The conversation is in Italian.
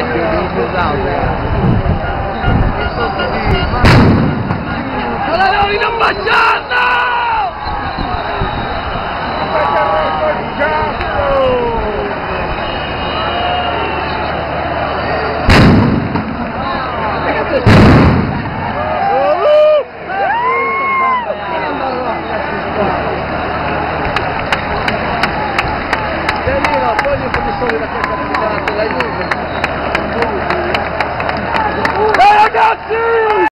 Anche Yeah!